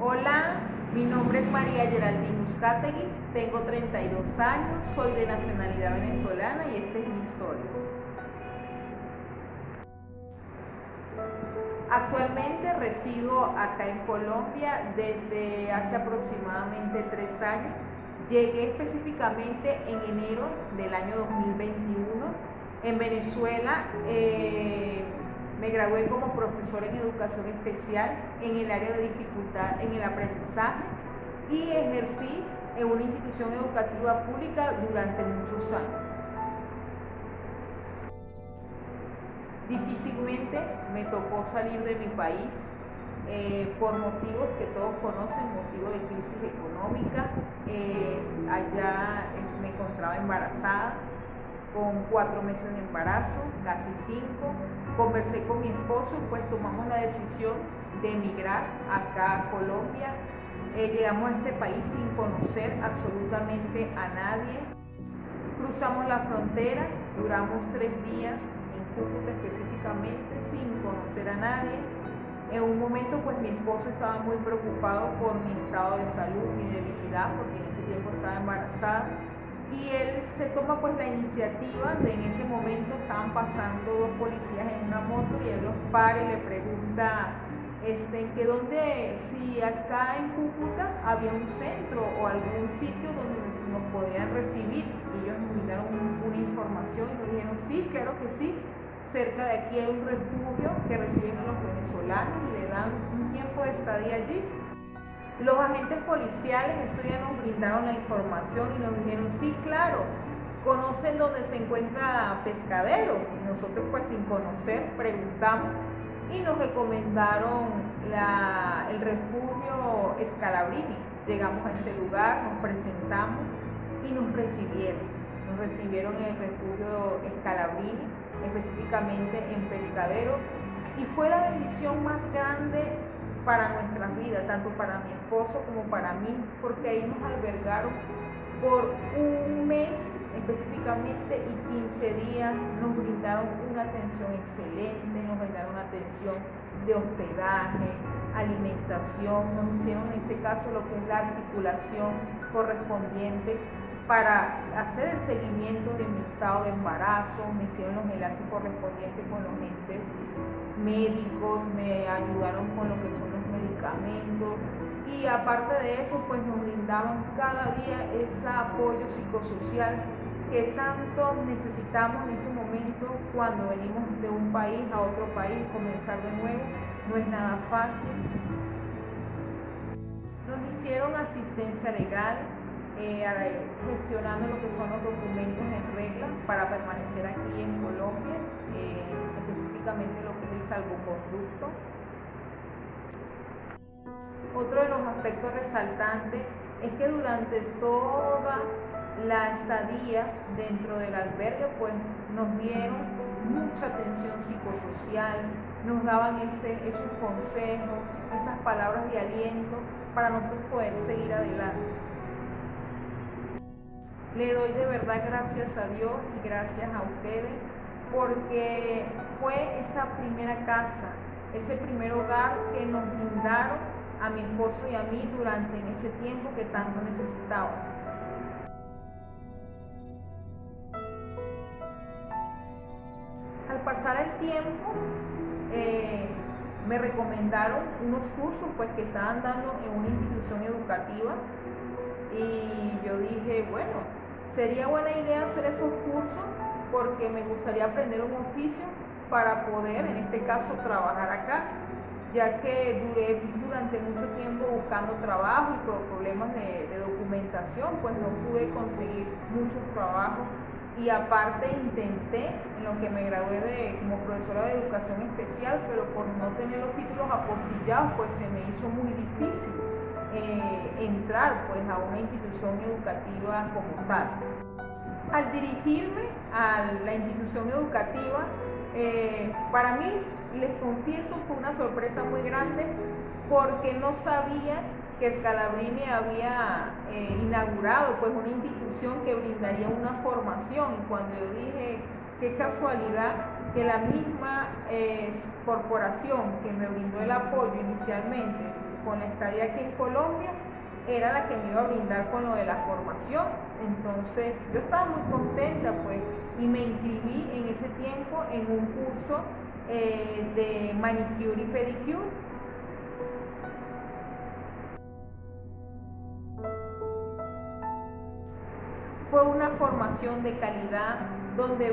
Hola, mi nombre es María Geraldine Uzcategui, tengo 32 años, soy de nacionalidad venezolana y esta es mi historia. Actualmente resido acá en Colombia desde hace aproximadamente tres años. Llegué específicamente en enero del año 2021. En Venezuela eh, me gradué como profesor en educación especial en el área de dificultad en el aprendizaje y ejercí en una institución educativa pública durante muchos años. Difícilmente me tocó salir de mi país eh, por motivos que todos conocen, motivos de crisis económica. Eh, allá me encontraba embarazada, con cuatro meses de embarazo, casi cinco. Conversé con mi esposo, pues tomamos la decisión de emigrar acá a Colombia. Eh, llegamos a este país sin conocer absolutamente a nadie. Cruzamos la frontera, duramos tres días Cúcuta específicamente sin conocer a nadie. En un momento pues mi esposo estaba muy preocupado por mi estado de salud, mi debilidad, porque en ese tiempo estaba embarazada. Y él se toma pues la iniciativa de en ese momento estaban pasando dos policías en una moto y él los para y le pregunta este, que donde, si acá en Cúcuta había un centro o algún sitio donde nos podían recibir. Ellos nos dieron una información y nos dijeron, sí, claro que sí, cerca de aquí hay un refugio que reciben a los venezolanos y le dan un tiempo de estadía allí. Los agentes policiales ese día nos brindaron la información y nos dijeron, sí, claro, conocen dónde se encuentra pescadero. Nosotros pues sin conocer preguntamos y nos recomendaron el refugio Escalabrini. Llegamos a ese lugar, nos presentamos y nos recibieron. Nos recibieron en el refugio Escalabrini específicamente en Pescadero, y fue la bendición más grande para nuestras vidas, tanto para mi esposo como para mí, porque ahí nos albergaron por un mes específicamente y 15 días nos brindaron una atención excelente, nos brindaron atención de hospedaje, alimentación, nos hicieron en este caso lo que es la articulación correspondiente para hacer el seguimiento de mi estado de embarazo, me hicieron los enlaces correspondientes con los entes médicos, me ayudaron con lo que y aparte de eso pues nos brindaban cada día ese apoyo psicosocial que tanto necesitamos en ese momento cuando venimos de un país a otro país, comenzar de nuevo, no es nada fácil. Nos hicieron asistencia legal, eh, gestionando lo que son los documentos en regla para permanecer aquí en Colombia, eh, específicamente lo que es el salvoconducto. Otro de los aspectos resaltantes es que durante toda la estadía dentro del albergue, pues nos dieron mucha atención psicosocial, nos daban esos consejos, esas palabras de aliento para nosotros poder seguir adelante. Le doy de verdad gracias a Dios y gracias a ustedes porque fue esa primera casa, ese primer hogar que nos brindaron a mi esposo y a mí durante ese tiempo que tanto necesitábamos. Al pasar el tiempo, eh, me recomendaron unos cursos pues, que estaban dando en una institución educativa y yo dije, bueno, Sería buena idea hacer esos cursos porque me gustaría aprender un oficio para poder, en este caso, trabajar acá, ya que duré durante mucho tiempo buscando trabajo y por problemas de, documentación, pues no pude conseguir muchos trabajos y aparte intenté en lo que me gradué de, como profesora de educación especial, pero por no tener los títulos apostillados, pues se me hizo muy difícil. Eh, entrar pues a una institución educativa como tal. Al dirigirme a la institución educativa, eh, para mí, les confieso, fue una sorpresa muy grande porque no sabía que Scalabrini había eh, inaugurado pues una institución que brindaría una formación y cuando yo dije qué casualidad que la misma corporación que me brindó el apoyo inicialmente con la estadía aquí en Colombia, era la que me iba a brindar con lo de la formación. Entonces yo estaba muy contenta pues y me inscribí en ese tiempo en un curso eh, de manicure y pedicure. Fue una formación de calidad donde,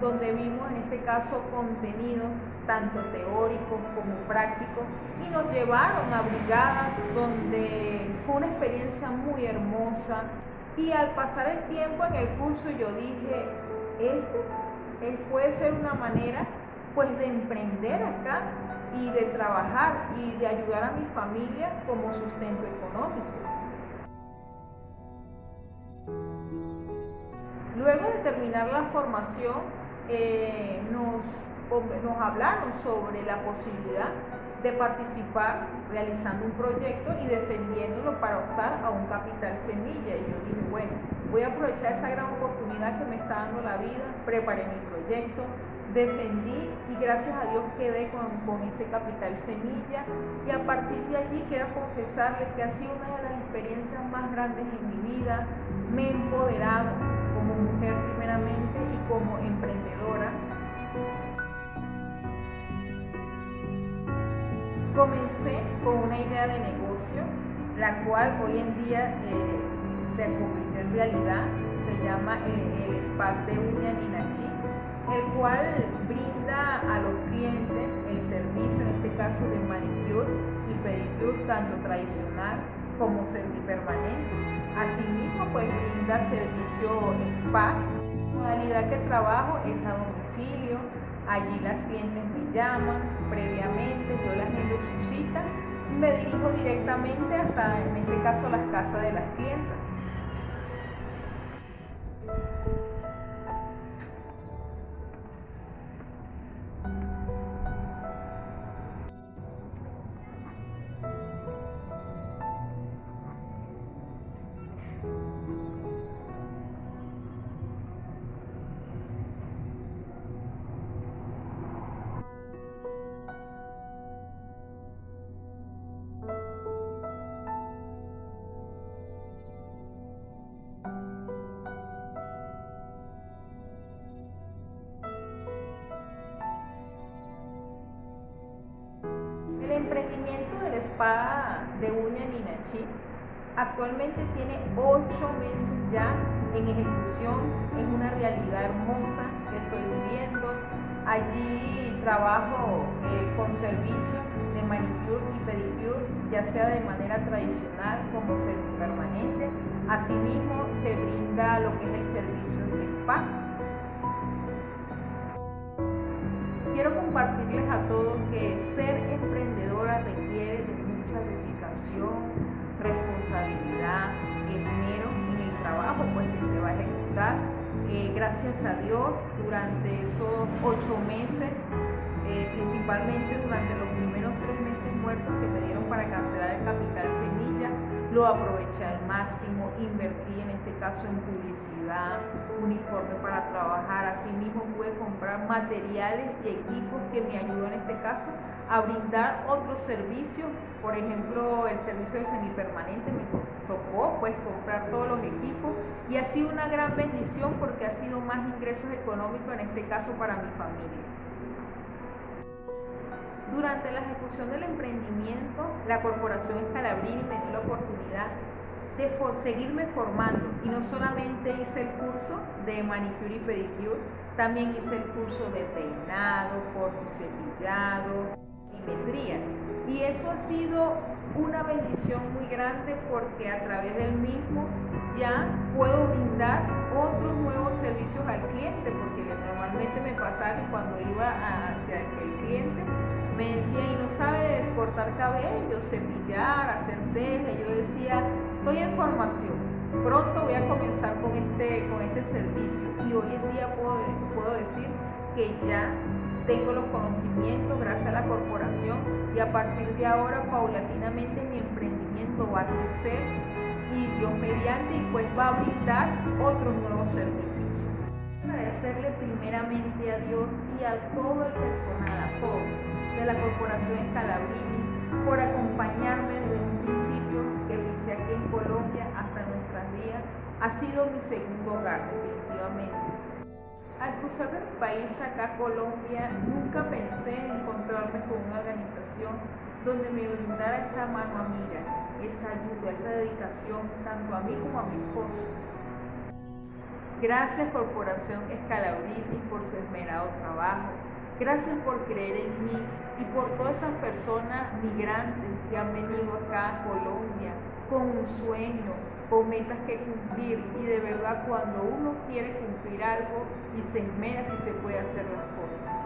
donde vimos en este caso contenido tanto teóricos como prácticos y nos llevaron a brigadas donde fue una experiencia muy hermosa y al pasar el tiempo en el curso yo dije, este puede ser una manera pues de emprender acá y de trabajar y de ayudar a mi familia como sustento económico. Luego de terminar la formación, eh, nos, nos hablaron sobre la posibilidad de participar realizando un proyecto y defendiéndolo para optar a un capital semilla. Y yo dije, bueno, voy a aprovechar esa gran oportunidad que me está dando la vida, preparé mi proyecto, defendí y gracias a Dios quedé con, con, ese capital semilla. Y a partir de allí quiero confesarles que ha sido una de las experiencias más grandes en mi vida, me he empoderado como mujer primeramente y como emprendedora. Comencé con una idea de negocio, la cual hoy en día eh, se convirtió en realidad, se llama eh, el spa de uña el cual brinda a los clientes el servicio, en este caso de manicure y pedicure, tanto tradicional como semipermanente. Asimismo, pues brinda servicio spa. Modalidad que trabajo es a domicilio. Allí las clientes me llaman previamente, yo las agendo su cita y me dirijo directamente hasta, en este caso, las casas de las clientes. Actualmente tiene ocho meses ya en ejecución, es una realidad hermosa que estoy viviendo. Allí trabajo eh, con servicios de manicure y pedicure, ya sea de manera tradicional como permanente. Asimismo, se brinda lo que es el servicio de spa. Quiero compartirles a todos que ser emprendedora requiere a Dios, durante esos ocho meses, eh, principalmente durante los primeros tres meses muertos que me dieron para cancelar el capital semilla, lo aproveché al máximo, invertí en este caso en publicidad, uniforme para trabajar, asimismo pude comprar materiales y equipos que me ayudan en este caso a brindar otros servicios, por ejemplo el servicio de semipermanente me tocó pues comprar todos los equipos y ha sido una gran bendición porque ha sido más ingresos económicos en este caso para mi familia. Durante la ejecución del emprendimiento, la Corporación Escalabrini me dio la oportunidad de seguirme formando y no solamente hice el curso de manicure y pedicure, también hice el curso de peinado, corte y cepillado, metría. Y eso ha sido una bendición muy grande porque a través del mismo ya puedo brindar otros nuevos servicios al cliente, porque normalmente me pasaba que cuando iba hacia el cliente me decía, y no sabe cortar cabello, cepillar, hacer cejas. Yo decía, estoy en formación, pronto voy a comenzar con este, con este servicio. Y que ya tengo los conocimientos gracias a la corporación y a partir de ahora paulatinamente mi emprendimiento va a crecer y Dios mediante y pues va a brindar otros nuevos servicios agradecerle primeramente a Dios y a todo el personal, a de la Corporación Escalabrini por acompañarme desde un principio que hice aquí en Colombia hasta nuestras días. Ha sido mi segundo hogar, definitivamente. Al cruzar de mi país acá Colombia, nunca pensé en encontrarme con una organización donde me brindara esa mano amiga, esa ayuda, esa dedicación, tanto a mí como a mi esposo. Gracias Corporación Escalabrini por su esmerado trabajo. Gracias por creer en mí y por todas esas personas migrantes que han venido acá a Colombia con un sueño, con metas que cumplir y de verdad cuando uno quiere cumplir algo y se esmera si se puede hacer las cosas.